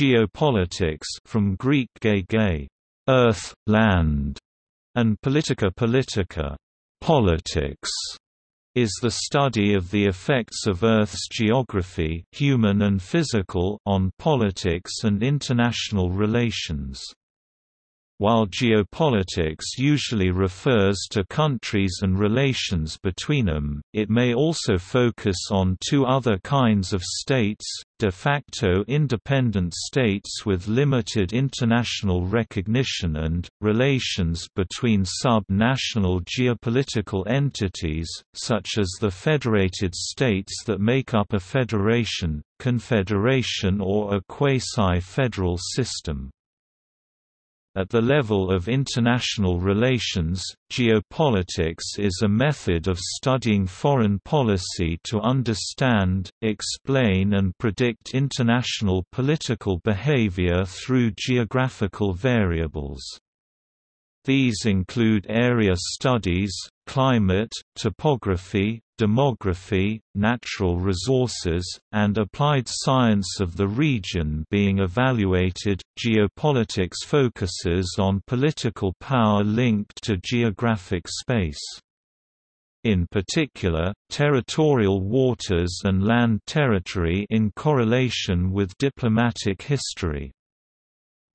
Geopolitics from Greek ge earth, land, and politica politica, politics, is the study of the effects of Earth's geography human and physical on politics and international relations. While geopolitics usually refers to countries and relations between them, it may also focus on two other kinds of states, de facto independent states with limited international recognition and, relations between sub-national geopolitical entities, such as the federated states that make up a federation, confederation or a quasi-federal system. At the level of international relations, geopolitics is a method of studying foreign policy to understand, explain and predict international political behavior through geographical variables. These include area studies, climate, topography, demography, natural resources, and applied science of the region being evaluated. Geopolitics focuses on political power linked to geographic space. In particular, territorial waters and land territory in correlation with diplomatic history.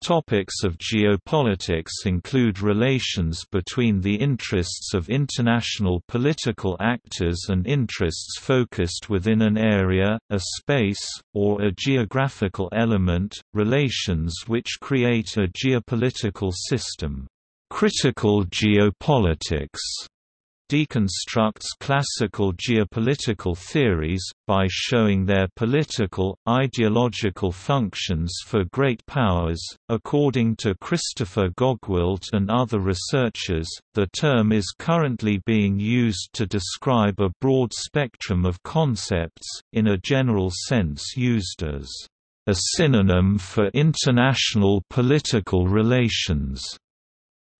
Topics of geopolitics include relations between the interests of international political actors and interests focused within an area, a space, or a geographical element, relations which create a geopolitical system. Critical geopolitics deconstructs classical geopolitical theories, by showing their political, ideological functions for great powers. According to Christopher Gogwilt and other researchers, the term is currently being used to describe a broad spectrum of concepts, in a general sense used as a synonym for international political relations,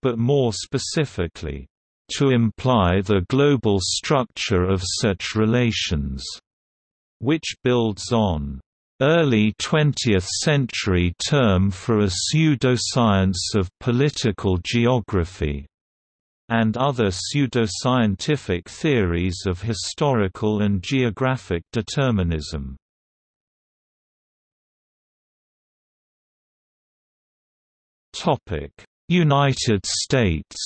but more specifically, to imply the global structure of such relations, which builds on early 20th-century term for a pseudoscience of political geography, and other pseudoscientific theories of historical and geographic determinism. United States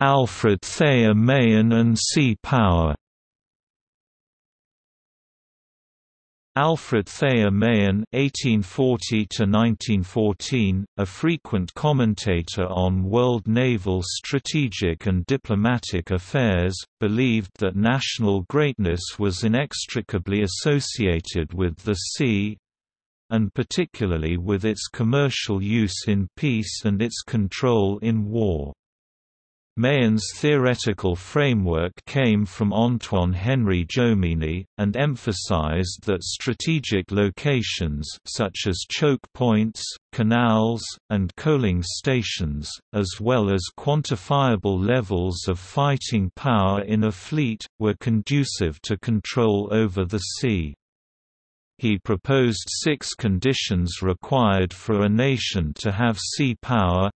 Alfred Thayer Mahan and Sea Power. Alfred Thayer Mahan (1840–1914), a frequent commentator on world naval strategic and diplomatic affairs, believed that national greatness was inextricably associated with the sea, and particularly with its commercial use in peace and its control in war. Mahan's theoretical framework came from Antoine Henry Jomini, and emphasized that strategic locations such as choke points, canals, and coaling stations, as well as quantifiable levels of fighting power in a fleet, were conducive to control over the sea. He proposed six conditions required for a nation to have sea power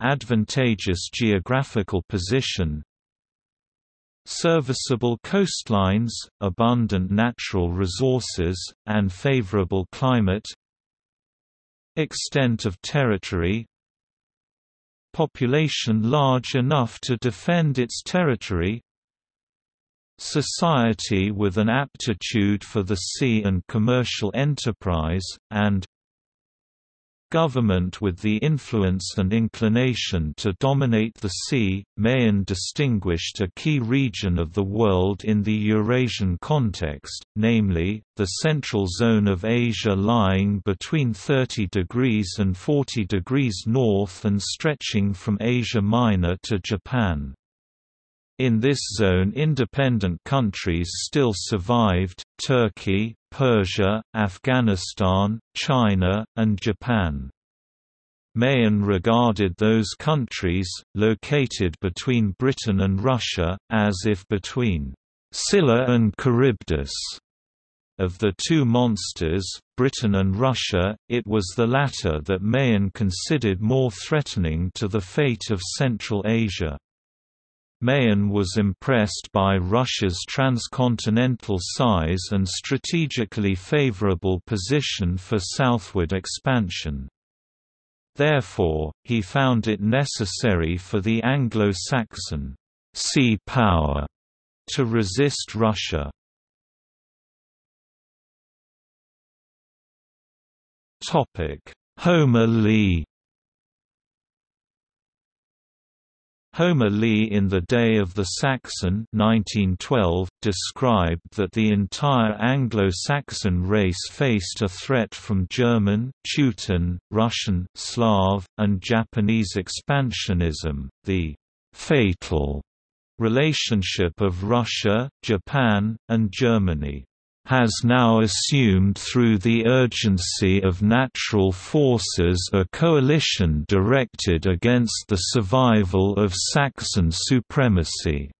advantageous geographical position. Serviceable coastlines, abundant natural resources, and favorable climate. Extent of territory. Population large enough to defend its territory. Society with an aptitude for the sea and commercial enterprise, and government with the influence and inclination to dominate the sea. Mahan distinguished a key region of the world in the Eurasian context, namely, the central zone of Asia lying between 30 degrees and 40 degrees north and stretching from Asia Minor to Japan. In this zone independent countries still survived, Turkey, Persia, Afghanistan, China, and Japan. Mahan regarded those countries, located between Britain and Russia, as if between Scylla and Charybdis. Of the two monsters, Britain and Russia, it was the latter that Mahan considered more threatening to the fate of Central Asia. Mahan was impressed by Russia's transcontinental size and strategically favorable position for southward expansion. Therefore, he found it necessary for the Anglo-Saxon sea power to resist Russia. Homer Lea Homer Lea in The Day of the Saxon 1912, described that the entire Anglo-Saxon race faced a threat from German, Teuton, Russian, Slav, and Japanese expansionism, the «fatal» relationship of Russia, Japan, and Germany has now assumed through the urgency of natural forces a coalition directed against the survival of Saxon supremacy.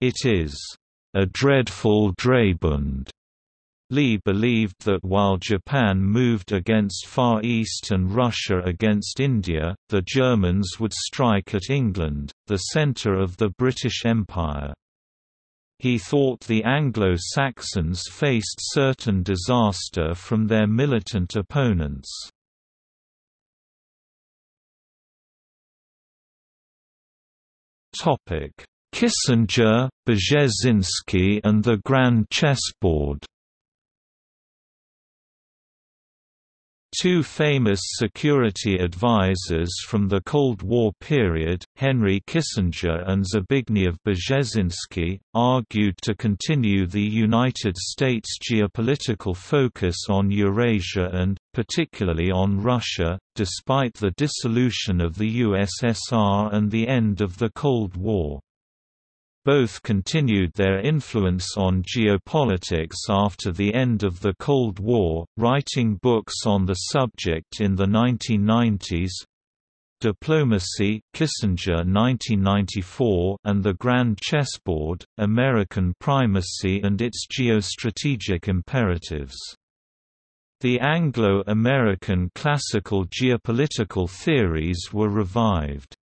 It is a dreadful Dreibund. Lea believed that while Japan moved against Far East and Russia against India, the Germans would strike at England, the centre of the British Empire. He thought the Anglo-Saxons faced certain disaster from their militant opponents. Kissinger, Brzezinski and the Grand Chessboard Two famous security advisers from the Cold War period, Henry Kissinger and Zbigniew Brzezinski, argued to continue the United States' geopolitical focus on Eurasia and, particularly on Russia, despite the dissolution of the USSR and the end of the Cold War. Both continued their influence on geopolitics after the end of the Cold War, writing books on the subject in the 1990s. Diplomacy Kissinger 1994 and The Grand Chessboard, American Primacy and its Geostrategic Imperatives. The Anglo-American classical geopolitical theories were revived.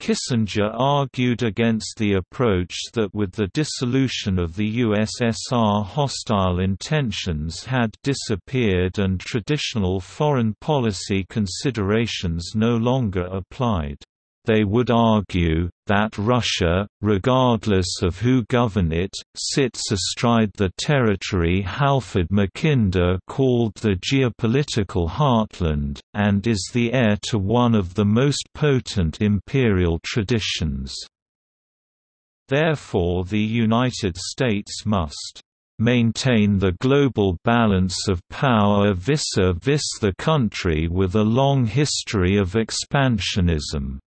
Kissinger argued against the approach that with the dissolution of the USSR hostile intentions had disappeared and traditional foreign policy considerations no longer applied. They would argue, that Russia, regardless of who govern it, sits astride the territory Halford Mackinder called the geopolitical heartland, and is the heir to one of the most potent imperial traditions. Therefore the United States must maintain the global balance of power vis-a-vis -vis the country with a long history of expansionism.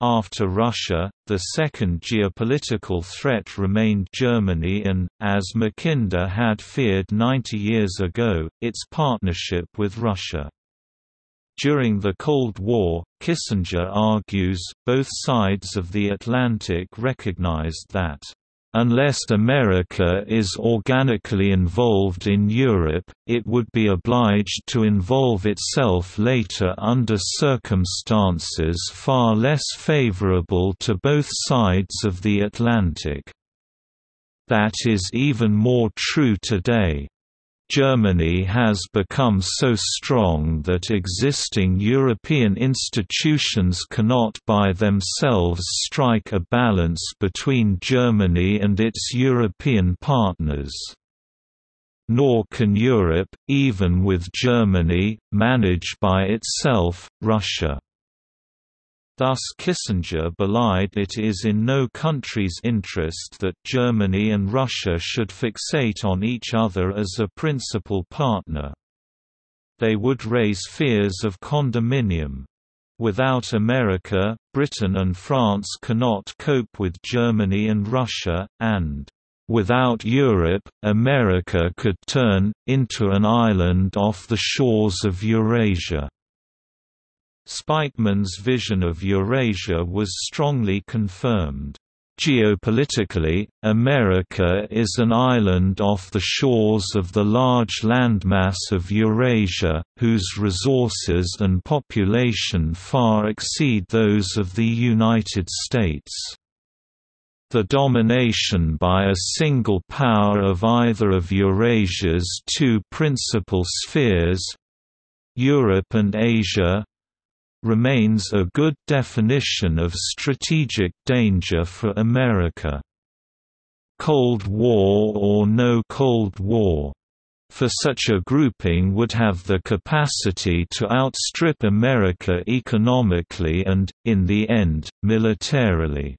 After Russia, the second geopolitical threat remained Germany and, as Mackinder had feared 90 years ago, its partnership with Russia. During the Cold War, Kissinger argues, both sides of the Atlantic recognized that Unless America is organically involved in Europe, it would be obliged to involve itself later under circumstances far less favorable to both sides of the Atlantic. That is even more true today. Germany has become so strong that existing European institutions cannot by themselves strike a balance between Germany and its European partners. Nor can Europe, even with Germany, manage by itself, Russia. Thus Kissinger belied it is in no country's interest that Germany and Russia should fixate on each other as a principal partner. They would raise fears of condominium. Without America, Britain and France cannot cope with Germany and Russia, and Without Europe, America could turn, into an island off the shores of Eurasia. Spykman's vision of Eurasia was strongly confirmed. Geopolitically, America is an island off the shores of the large landmass of Eurasia, whose resources and population far exceed those of the United States. The domination by a single power of either of Eurasia's two principal spheres—Europe and Asia, remains a good definition of strategic danger for America. Cold War or no Cold War for such a grouping would have the capacity to outstrip America economically and, in the end, militarily.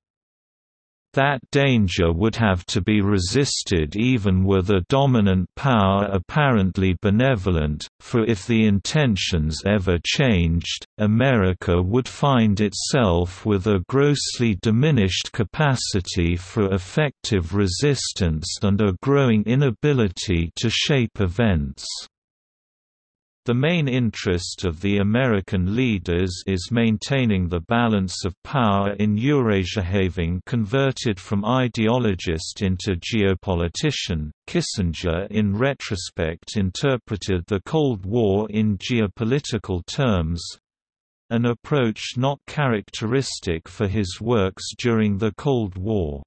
That danger would have to be resisted even were the dominant power apparently benevolent, for if the intentions ever changed, America would find itself with a grossly diminished capacity for effective resistance and a growing inability to shape events. The main interest of the American leaders is maintaining the balance of power in Eurasia. Having converted from ideologist into geopolitician, Kissinger in retrospect interpreted the Cold War in geopolitical terms an approach not characteristic for his works during the Cold War.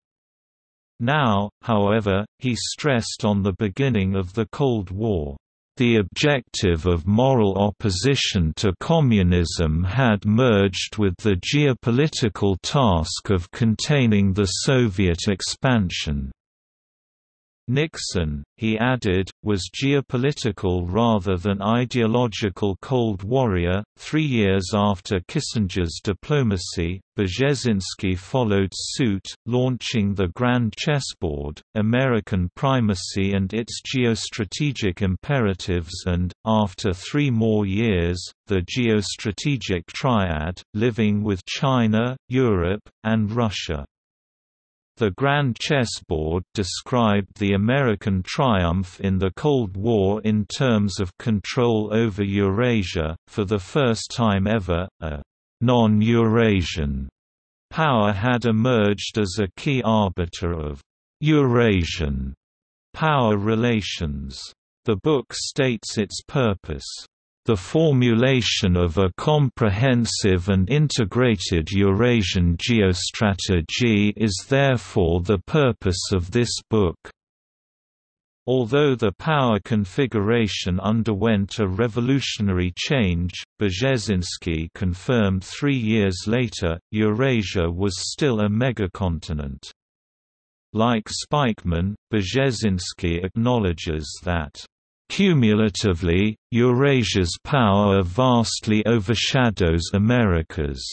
Now, however, he stressed on the beginning of the Cold War. The objective of moral opposition to communism had merged with the geopolitical task of containing the Soviet expansion. Nixon, he added, was geopolitical rather than ideological Cold Warrior. Three years after Kissinger's diplomacy, Brzezinski followed suit, launching the Grand Chessboard, American Primacy and its Geostrategic Imperatives and, after three more years, the Geostrategic Triad, living with China, Europe, and Russia. The Grand Chessboard described the American triumph in the Cold War in terms of control over Eurasia, for the first time ever, a non-Eurasian power had emerged as a key arbiter of Eurasian power relations. The book states its purpose the formulation of a comprehensive and integrated Eurasian geostrategy is therefore the purpose of this book. Although the power configuration underwent a revolutionary change, Brzezinski confirmed three years later, Eurasia was still a megacontinent. Like Spykman, Brzezinski acknowledges that Cumulatively, Eurasia's power vastly overshadows America's.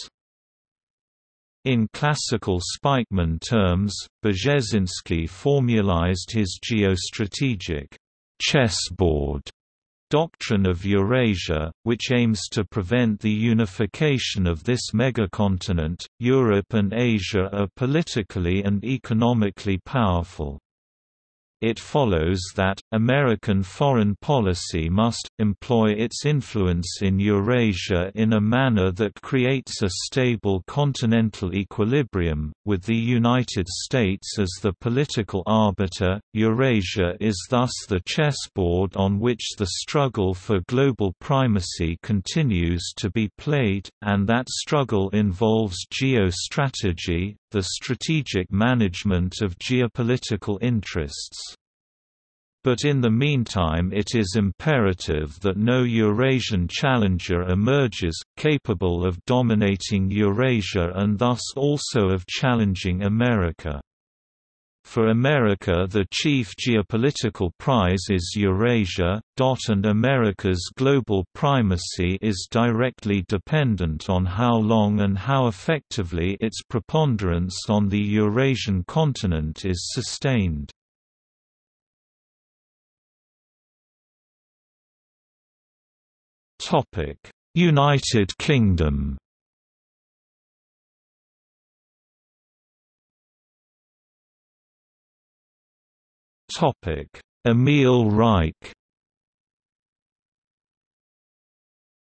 In classical Spykman terms, Brzezinski formalized his geostrategic chessboard doctrine of Eurasia, which aims to prevent the unification of this megacontinent. Europe and Asia are politically and economically powerful. It follows that, American foreign policy must, employ its influence in Eurasia in a manner that creates a stable continental equilibrium, with the United States as the political arbiter. Eurasia is thus the chessboard on which the struggle for global primacy continues to be played, and that struggle involves geostrategy, the strategic management of geopolitical interests. But in the meantime it is imperative that no Eurasian challenger emerges, capable of dominating Eurasia and thus also of challenging America. For America the chief geopolitical prize is Eurasia, and America's global primacy is directly dependent on how long and how effectively its preponderance on the Eurasian continent is sustained. United Kingdom Emil Reich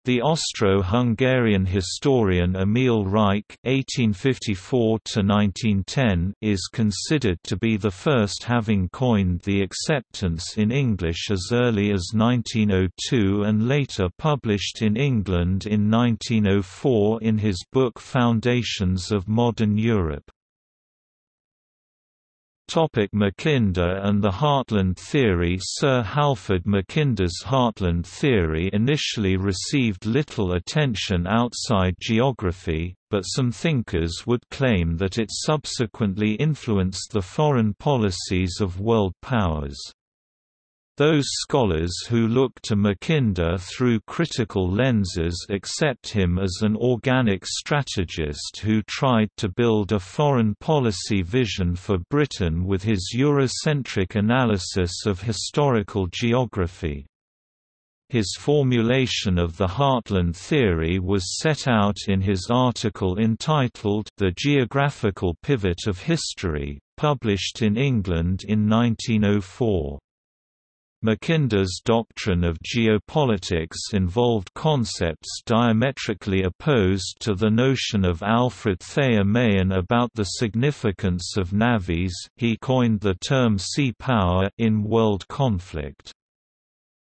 The Austro-Hungarian historian Emil Reich (1854–1910) is considered to be the first having coined the acceptance in English as early as 1902 and later published in England in 1904 in his book Foundations of Modern Europe. Topic Mackinder and the Heartland theory Sir Halford Mackinder's Heartland theory initially received little attention outside geography, but some thinkers would claim that it subsequently influenced the foreign policies of world powers. Those scholars who look to Mackinder through critical lenses accept him as an organic strategist who tried to build a foreign policy vision for Britain with his Eurocentric analysis of historical geography. His formulation of the Heartland theory was set out in his article entitled The Geographical Pivot of History, published in England in 1904. Mackinder's doctrine of geopolitics involved concepts diametrically opposed to the notion of Alfred Thayer Mahan about the significance of navies he coined the term sea power in world conflict.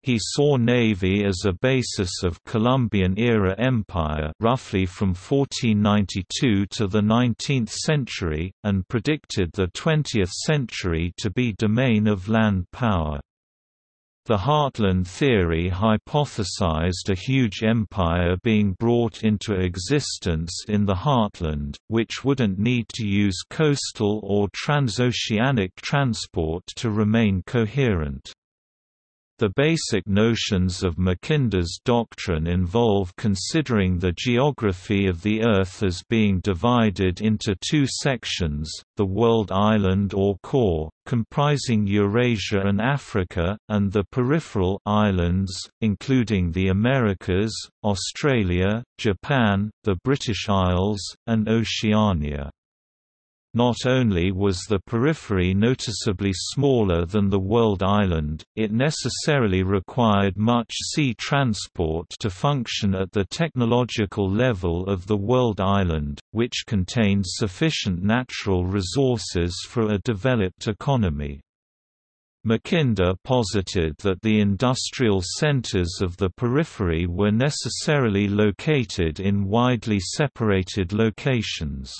He saw navy as a basis of Columbian-era empire roughly from 1492 to the 19th century, and predicted the 20th century to be domain of land power. The Heartland theory hypothesized a huge empire being brought into existence in the heartland, which wouldn't need to use coastal or transoceanic transport to remain coherent. The basic notions of Mackinder's doctrine involve considering the geography of the Earth as being divided into two sections, the world island or core, comprising Eurasia and Africa, and the peripheral islands, including the Americas, Australia, Japan, the British Isles, and Oceania. Not only was the periphery noticeably smaller than the world island, it necessarily required much sea transport to function at the technological level of the world island, which contained sufficient natural resources for a developed economy. Mackinder posited that the industrial centers of the periphery were necessarily located in widely separated locations.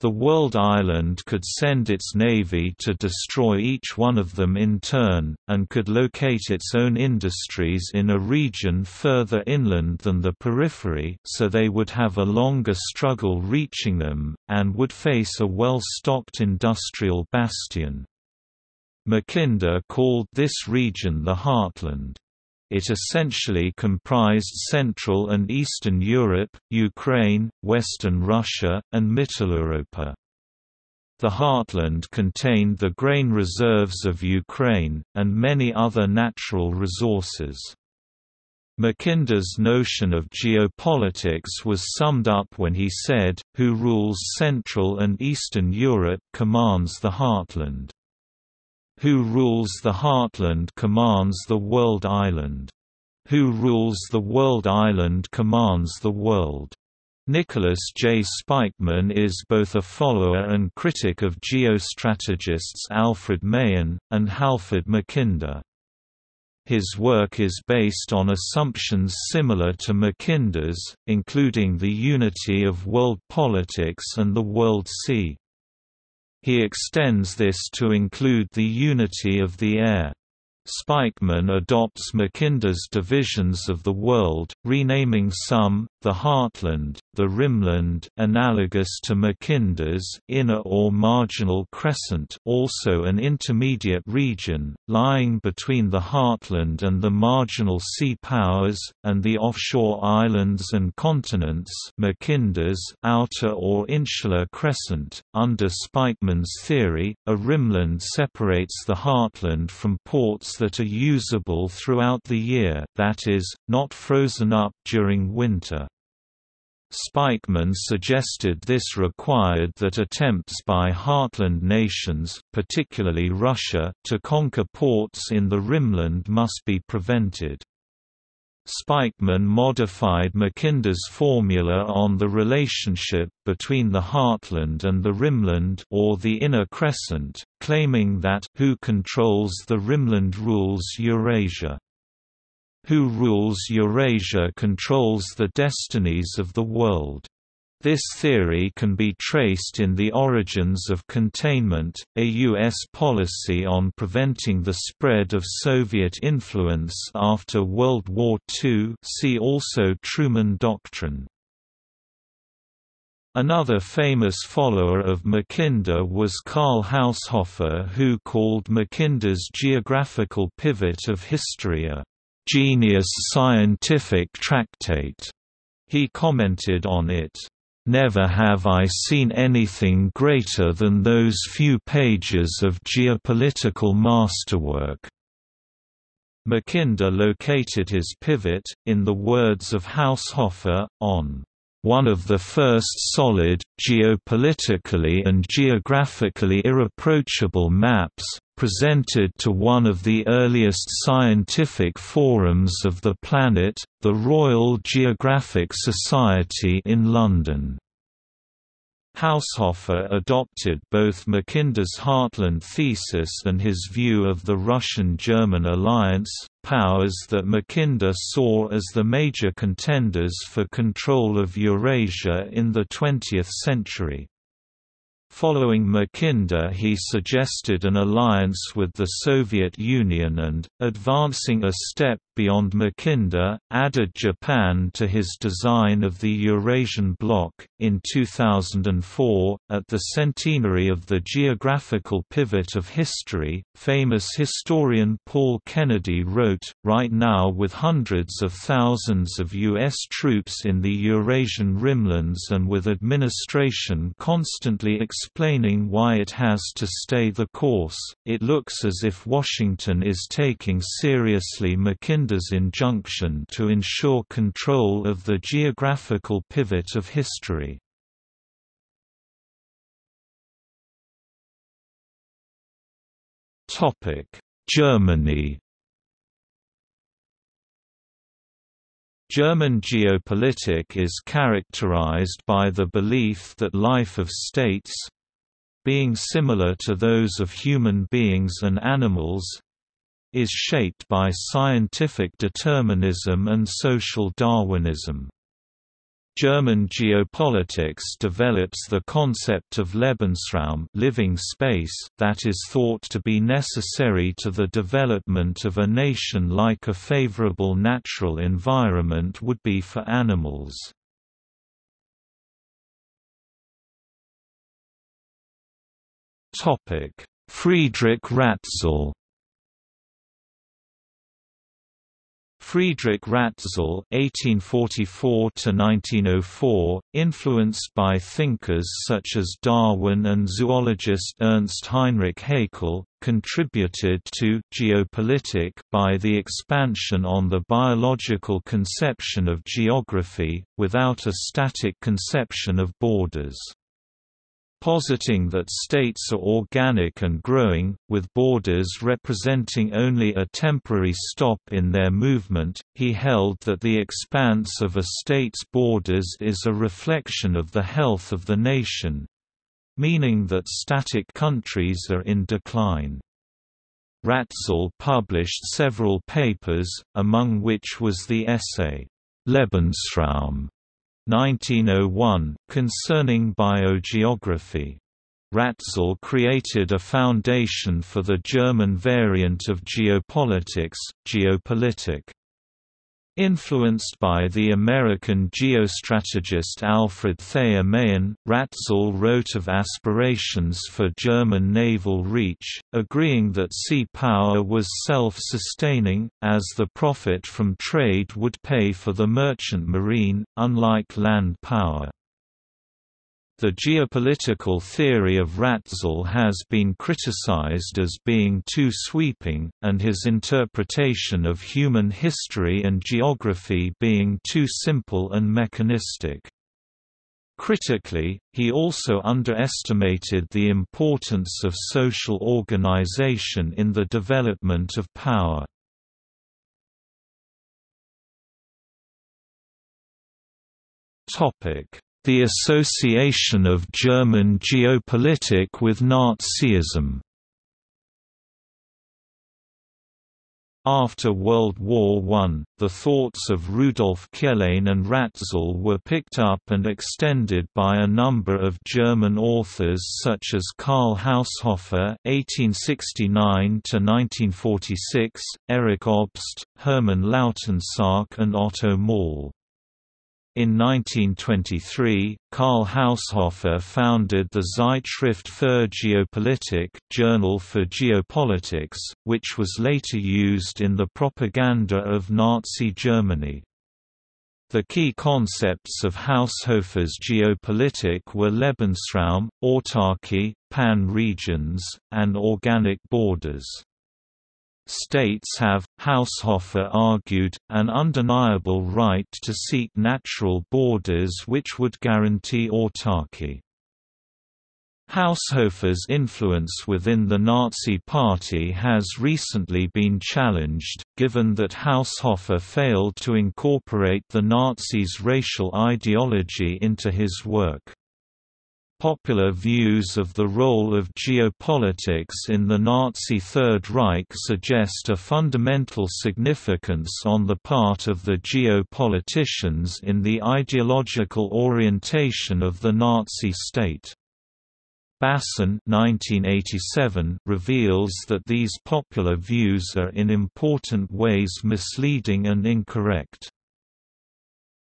The world island could send its navy to destroy each one of them in turn, and could locate its own industries in a region further inland than the periphery so they would have a longer struggle reaching them, and would face a well-stocked industrial bastion. Mackinder called this region the Heartland. It essentially comprised Central and Eastern Europe, Ukraine, Western Russia, and Mitteleuropa. The heartland contained the grain reserves of Ukraine, and many other natural resources. Mackinder's notion of geopolitics was summed up when he said, who rules Central and Eastern Europe commands the heartland. Who rules the heartland commands the world island. Who rules the world island commands the world. Nicholas J. Spykman is both a follower and critic of geostrategists Alfred Mahan, and Halford Mackinder. His work is based on assumptions similar to Mackinder's, including the unity of world politics and the world sea. He extends this to include the unity of the air. Spykman adopts Mackinder's divisions of the world, renaming some, the Heartland, the Rimland analogous to Mackinder's inner or marginal crescent also an intermediate region, lying between the Heartland and the marginal sea powers, and the offshore islands and continents Mackinder's outer or insular crescent. Under Spykman's theory, a Rimland separates the Heartland from ports that are usable throughout the year that is, not frozen up during winter. Spykman suggested this required that attempts by heartland nations particularly Russia to conquer ports in the Rimland must be prevented. Spykman modified Mackinder's formula on the relationship between the heartland and the rimland or the inner crescent, claiming that who controls the rimland rules Eurasia. Who rules Eurasia controls the destinies of the world. This theory can be traced in the origins of containment, a U.S. policy on preventing the spread of Soviet influence after World War II see also Truman Doctrine. Another famous follower of Mackinder was Karl Haushofer who called Mackinder's geographical pivot of history a genius scientific tractate. He commented on it, Never have I seen anything greater than those few pages of geopolitical masterwork. Mackinder located his pivot, in the words of Haushofer, on one of the first solid, geopolitically and geographically irreproachable maps, presented to one of the earliest scientific forums of the planet, the Royal Geographic Society in London. Haushofer adopted both Mackinder's Heartland thesis and his view of the Russian-German alliance, powers that Mackinder saw as the major contenders for control of Eurasia in the 20th century. Following Mackinder he suggested an alliance with the Soviet Union and, advancing a step beyond Mackinder, added Japan to his design of the Eurasian Bloc. In 2004, at the centenary of the geographical pivot of history, famous historian Paul Kennedy wrote, Right now with hundreds of thousands of U.S. troops in the Eurasian rimlands and with administration constantly explaining why it has to stay the course, it looks as if Washington is taking seriously Mackinder's injunction to ensure control of the geographical pivot of history. Germany German geopolitik is characterized by the belief that life of states being similar to those of human beings and animals is shaped by scientific determinism and social Darwinism. German geopolitics develops the concept of Lebensraum living space that is thought to be necessary to the development of a nation like a favorable natural environment would be for animals. Friedrich Ratzel Friedrich Ratzel (1844–1904), influenced by thinkers such as Darwin and zoologist Ernst Heinrich Haeckel, contributed to geopolitik by the expansion on the biological conception of geography, without a static conception of borders positing that states are organic and growing, with borders representing only a temporary stop in their movement. He held that the expanse of a state's borders is a reflection of the health of the nation meaning that static countries are in decline. Ratzel published several papers, among which was the essay, Lebensraum, 1901, concerning biogeography. Ratzel created a foundation for the German variant of geopolitics, Geopolitik. Influenced by the American geostrategist Alfred Thayer Mahan, Ratzel wrote of aspirations for German naval reach, agreeing that sea power was self-sustaining, as the profit from trade would pay for the merchant marine, unlike land power. The geopolitical theory of Ratzel has been criticized as being too sweeping, and his interpretation of human history and geography being too simple and mechanistic. Critically, he also underestimated the importance of social organization in the development of power. The association of German geopolitik with Nazism After World War I, the thoughts of Rudolf Kjellén and Ratzel were picked up and extended by a number of German authors such as Karl Haushofer (1869–1946), Erich Obst, Hermann Lautensack, and Otto Maull. In 1923, Karl Haushofer founded the Zeitschrift für Geopolitik Journal for Geopolitics, which was later used in the propaganda of Nazi Germany. The key concepts of Haushofer's geopolitik were Lebensraum, autarky, pan-regions, and organic borders. States have, Haushofer argued, an undeniable right to seek natural borders which would guarantee autarky. Haushofer's influence within the Nazi Party has recently been challenged, given that Haushofer failed to incorporate the Nazis' racial ideology into his work. Popular views of the role of geopolitics in the Nazi Third Reich suggest a fundamental significance on the part of the geopoliticians in the ideological orientation of the Nazi state. Bassin 1987 reveals that these popular views are in important ways misleading and incorrect.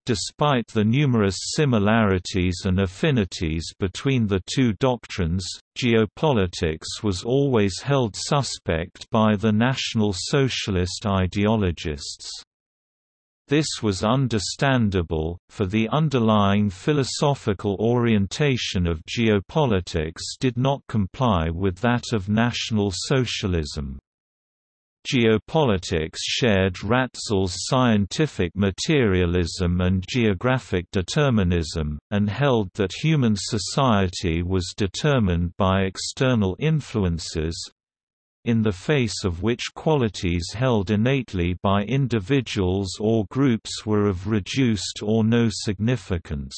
Despite the numerous similarities and affinities between the two doctrines, geopolitics was always held suspect by the National Socialist ideologists. This was understandable, for the underlying philosophical orientation of geopolitics did not comply with that of National Socialism. Geopolitics shared Ratzel's scientific materialism and geographic determinism, and held that human society was determined by external influences, in the face of which qualities held innately by individuals or groups were of reduced or no significance.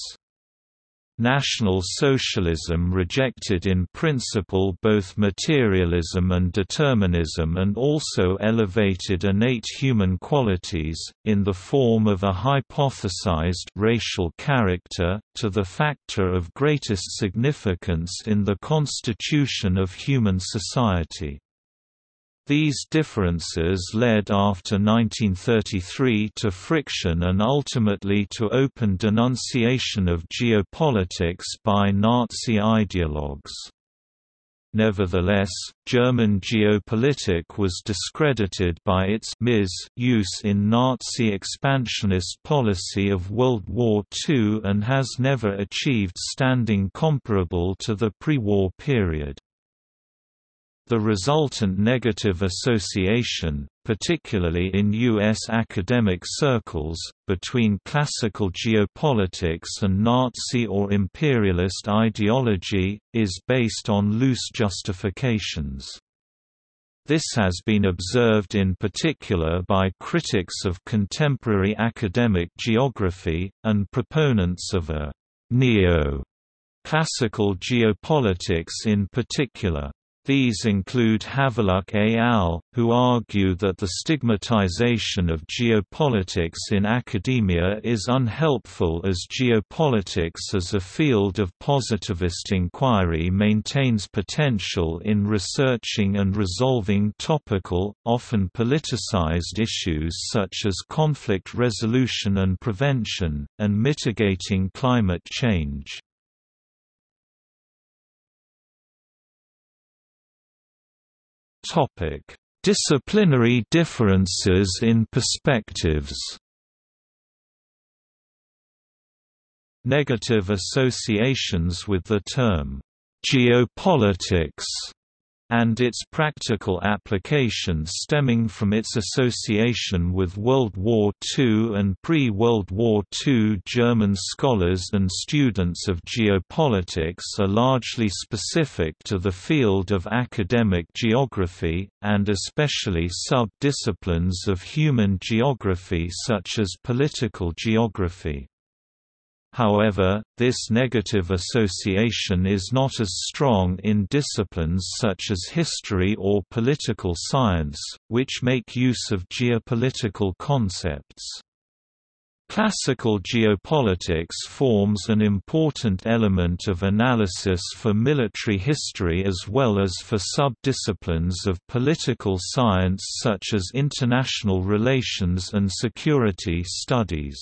National Socialism rejected in principle both materialism and determinism and also elevated innate human qualities, in the form of a hypothesized racial character, to the factor of greatest significance in the constitution of human society. These differences led after 1933 to friction and ultimately to open denunciation of geopolitics by Nazi ideologues. Nevertheless, German geopolitik was discredited by its use in Nazi expansionist policy of World War II and has never achieved standing comparable to the pre-war period. The resultant negative association, particularly in U.S. academic circles, between classical geopolitics and Nazi or imperialist ideology, is based on loose justifications. This has been observed in particular by critics of contemporary academic geography, and proponents of a neo-classical geopolitics in particular. These include Haverluk et al., who argue that the stigmatization of geopolitics in academia is unhelpful as geopolitics as a field of positivist inquiry maintains potential in researching and resolving topical, often politicized issues such as conflict resolution and prevention, and mitigating climate change. Topic: Disciplinary differences in perspectives. Negative associations with the term geopolitics and its practical application stemming from its association with World War II and pre-World War II German scholars and students of geopolitics are largely specific to the field of academic geography, and especially sub-disciplines of human geography such as political geography. However, this negative association is not as strong in disciplines such as history or political science, which make use of geopolitical concepts. Classical geopolitics forms an important element of analysis for military history as well as for sub-disciplines of political science such as international relations and security studies.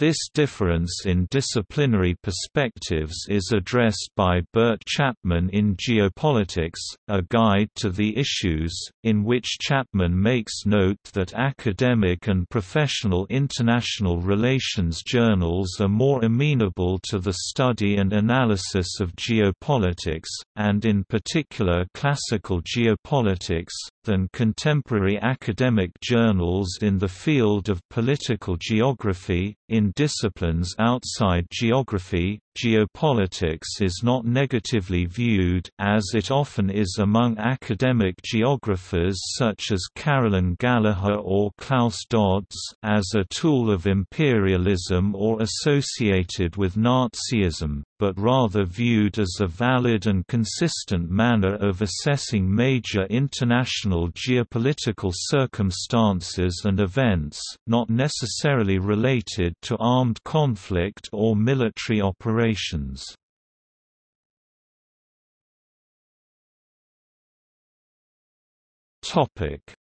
This difference in disciplinary perspectives is addressed by Bert Chapman in Geopolitics, a guide to the issues, in which Chapman makes note that academic and professional international relations journals are more amenable to the study and analysis of geopolitics, and in particular classical geopolitics, than contemporary academic journals in the field of political geography. In disciplines outside geography, geopolitics is not negatively viewed as it often is among academic geographers such as Carolyn Gallagher or Klaus Dodds as a tool of imperialism or associated with Nazism, but rather viewed as a valid and consistent manner of assessing major international geopolitical circumstances and events, not necessarily related to armed conflict or military operations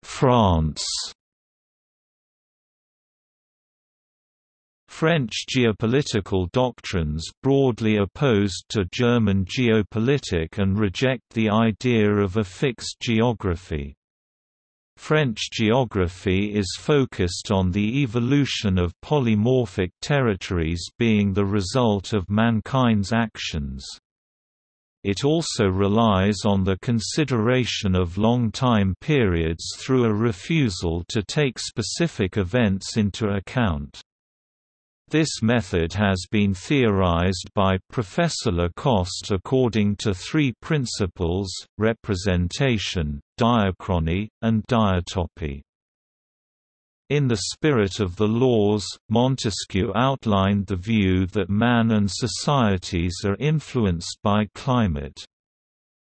France French geopolitical doctrines broadly opposed to German geopolitik and reject the idea of a fixed geography. French geography is focused on the evolution of polymorphic territories being the result of mankind's actions. It also relies on the consideration of long time periods through a refusal to take specific events into account. This method has been theorized by Professor Lacoste according to three principles, representation, diachrony, and diatopy. In the spirit of the laws, Montesquieu outlined the view that man and societies are influenced by climate.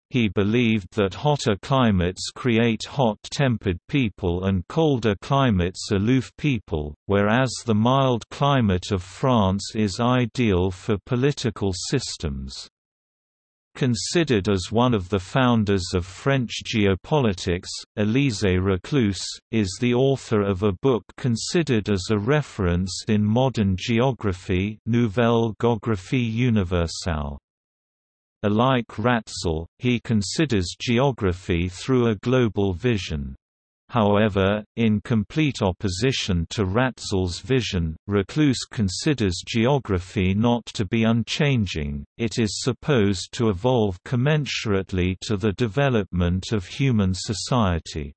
He believed that hotter climates create hot-tempered people and colder climates aloof people, whereas the mild climate of France is ideal for political systems. Considered as one of the founders of French geopolitics, Élisée Reclus, is the author of a book considered as a reference in modern geography Nouvelle Géographie Universelle. Like Ratzel, he considers geography through a global vision. However, in complete opposition to Ratzel's vision, Reclus considers geography not to be unchanging, it is supposed to evolve commensurately to the development of human society.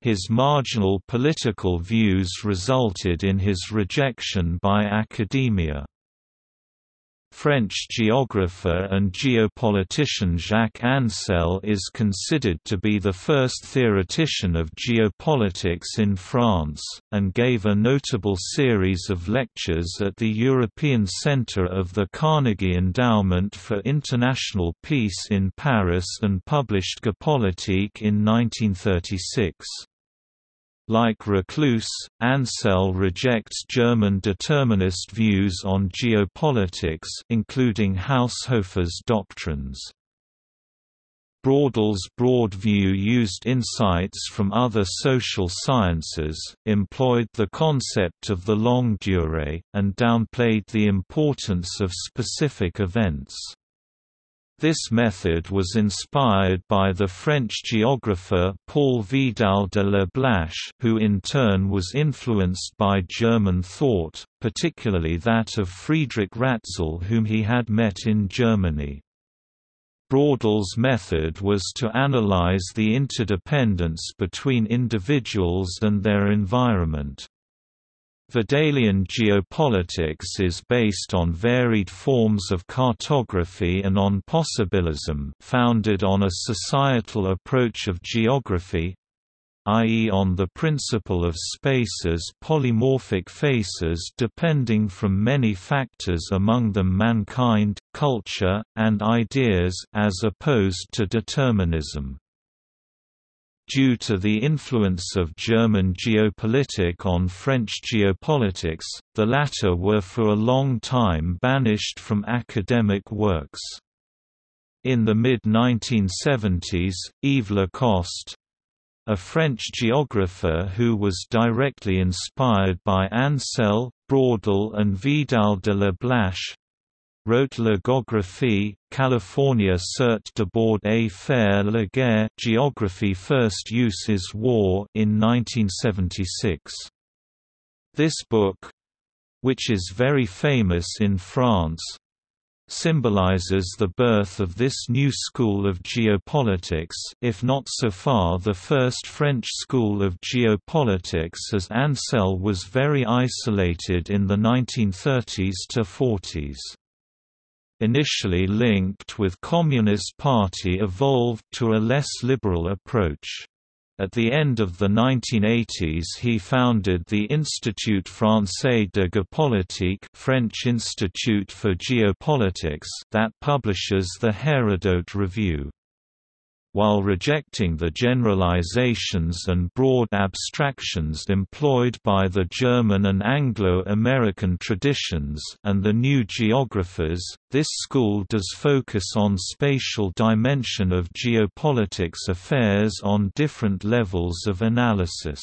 His marginal political views resulted in his rejection by academia. French geographer and geopolitician Jacques Ancel is considered to be the first theoretician of geopolitics in France, and gave a notable series of lectures at the European Centre of the Carnegie Endowment for International Peace in Paris and published Geopolitique in 1936. Like Reclus, Ancel rejects German determinist views on geopolitics including Haushofer's doctrines. Braudel's broad view used insights from other social sciences, employed the concept of the longue durée, and downplayed the importance of specific events. This method was inspired by the French geographer Paul Vidal de la Blache who in turn was influenced by German thought, particularly that of Friedrich Ratzel whom he had met in Germany. Braudel's method was to analyze the interdependence between individuals and their environment. Vidalian geopolitics is based on varied forms of cartography and on possibilism founded on a societal approach of geography, i.e. on the principle of spaces polymorphic faces depending from many factors among them mankind, culture, and ideas as opposed to determinism. Due to the influence of German geopolitik on French geopolitics, the latter were for a long time banished from academic works. In the mid-1970s, Yves Lacoste, a French geographer who was directly inspired by Ancel, Braudel and Vidal de la Blache, wrote La Géographie, California Cert de bord et faire la guerre Geography First Use is War in 1976. This book, which is very famous in France, symbolizes the birth of this new school of geopolitics if not so far the first French school of geopolitics as Ancel was very isolated in the 1930s to 40s initially linked with Communist Party evolved to a less liberal approach. At the end of the 1980s he founded the Institut Français de Géopolitique French Institute for Geopolitics that publishes the Hérodote Review while rejecting the generalizations and broad abstractions employed by the German and Anglo-American traditions and the new geographers, this school does focus on spatial dimension of geopolitics affairs on different levels of analysis.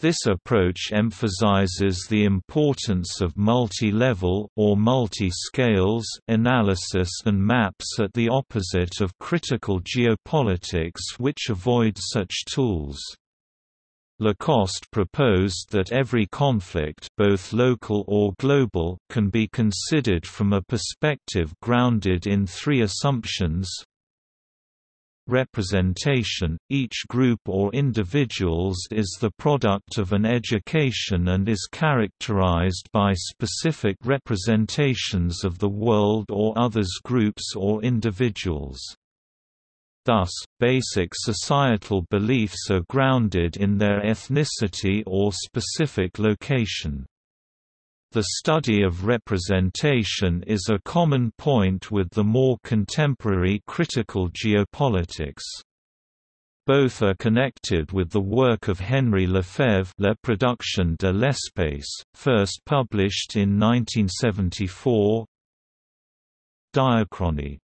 This approach emphasizes the importance of multi-level or multi-scales analysis and maps at the opposite of critical geopolitics which avoid such tools. Lacoste proposed that every conflict both local or global can be considered from a perspective grounded in three assumptions representation, each group or individuals is the product of an education and is characterized by specific representations of the world or others groups or individuals. Thus, basic societal beliefs are grounded in their ethnicity or specific location. The study of representation is a common point with the more contemporary critical geopolitics. Both are connected with the work of Henri Lefebvre La Production de l'Espace, first published in 1974 Diachrony.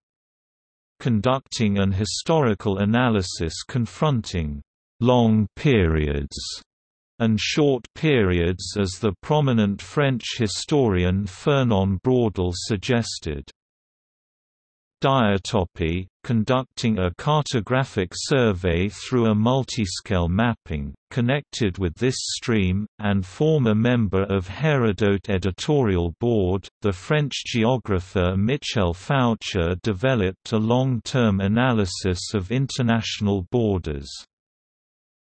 Conducting an historical analysis confronting long periods and short periods as the prominent French historian Fernand Braudel suggested. Diatopy, conducting a cartographic survey through a multiscale mapping, connected with this stream, and former member of Hérodote editorial board, the French geographer Michel Foucher developed a long-term analysis of international borders.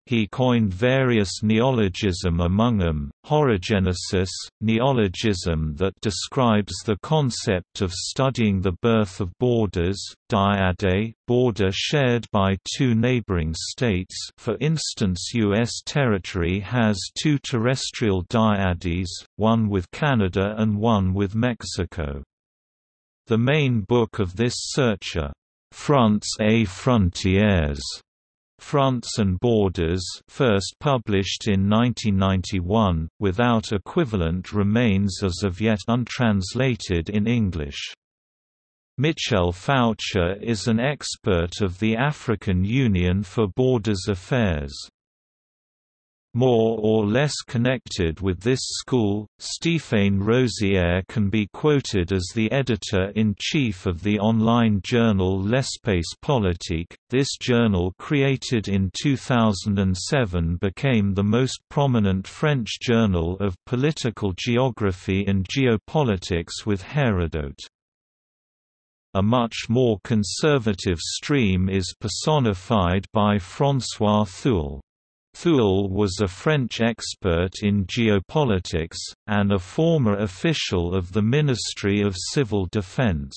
He coined various neologism among them, horogenesis, neologism that describes the concept of studying the birth of borders, dyad border shared by two neighboring states for instance U.S. territory has two terrestrial dyades, one with Canada and one with Mexico. The main book of this searcher, Fronts et Frontières, France and Borders first published in 1991, without equivalent remains as of yet untranslated in English. Michel Foucher is an expert of the African Union for Borders Affairs. More or less connected with this school, Stéphane Rosière can be quoted as the editor-in-chief of the online journal L'Espace Politique. This journal created in 2007 became the most prominent French journal of political geography and geopolitics with Hérodote. a much more conservative stream is personified by François Thual. Thual was a French expert in geopolitics, and a former official of the Ministry of Civil Defense.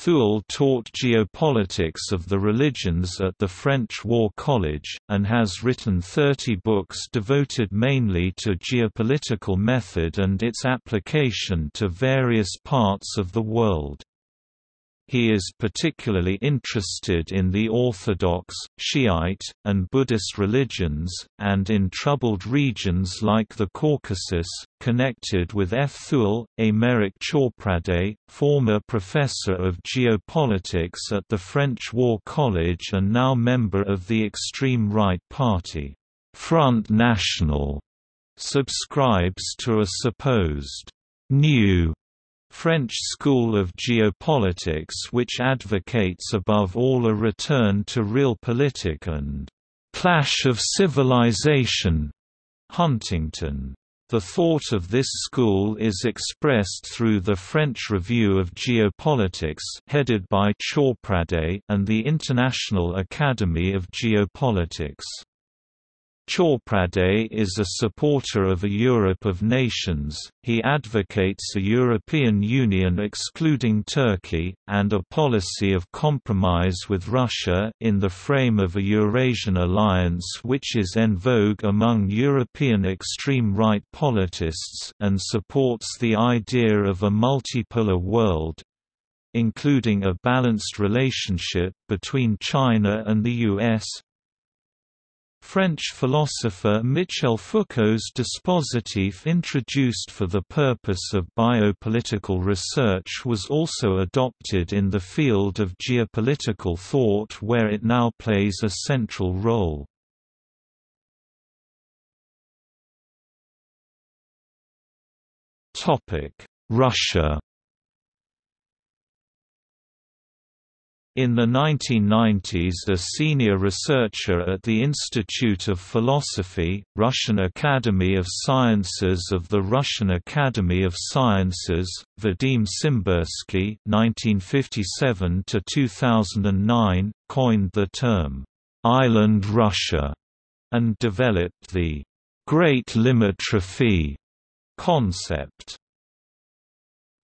Thual taught geopolitics of the religions at the French War College, and has written 30 books devoted mainly to geopolitical method and its application to various parts of the world. He is particularly interested in the Orthodox, Shiite, and Buddhist religions, and in troubled regions like the Caucasus, connected with F. Thual, Aymeric Chauprade, former professor of geopolitics at the French War College and now member of the extreme right party, Front National, subscribes to a supposed new French school of geopolitics which advocates above all a return to realpolitik and «clash of civilization» Huntington. The thought of this school is expressed through the French Review of Geopolitics headed by Chauprade and the International Academy of Geopolitics. Chauprade is a supporter of a Europe of nations, he advocates a European Union excluding Turkey, and a policy of compromise with Russia in the frame of a Eurasian alliance which is en vogue among European extreme right politicists and supports the idea of a multipolar world, including a balanced relationship between China and the US, French philosopher Michel Foucault's dispositif introduced for the purpose of biopolitical research was also adopted in the field of geopolitical thought where it now plays a central role. Russia In the 1990s a senior researcher at the Institute of Philosophy, Russian Academy of Sciences of the Russian Academy of Sciences, Vadim Tsymbursky (1957–2009), coined the term "island Russia" and developed the "Great Limitrophy" concept.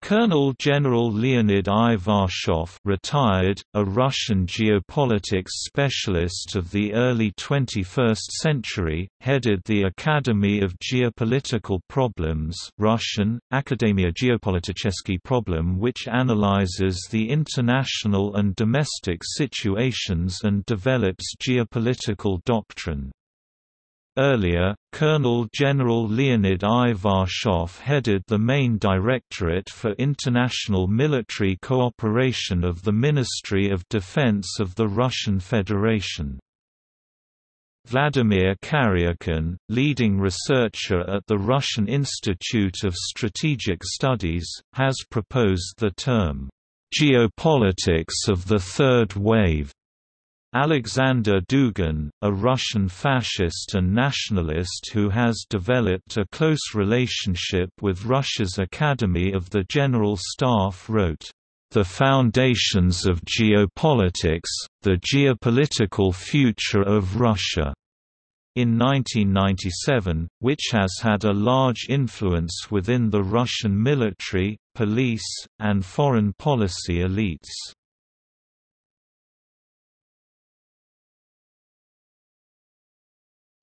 Colonel General Leonid Ivashov retired, a Russian geopolitics specialist of the early 21st century, headed the Academy of Geopolitical Problems Russian, Akademia Geopoliticheski Problem which analyzes the international and domestic situations and develops geopolitical doctrine. Earlier, Colonel General Leonid Ivashov headed the main Directorate for International Military Cooperation of the Ministry of Defense of the Russian Federation. Vladimir Karyakin, leading researcher at the Russian Institute of Strategic Studies, has proposed the term, "...geopolitics of the third wave", Alexander Dugin, a Russian fascist and nationalist who has developed a close relationship with Russia's Academy of the General Staff wrote, "...the foundations of geopolitics, the geopolitical future of Russia." in 1997, which has had a large influence within the Russian military, police, and foreign policy elites.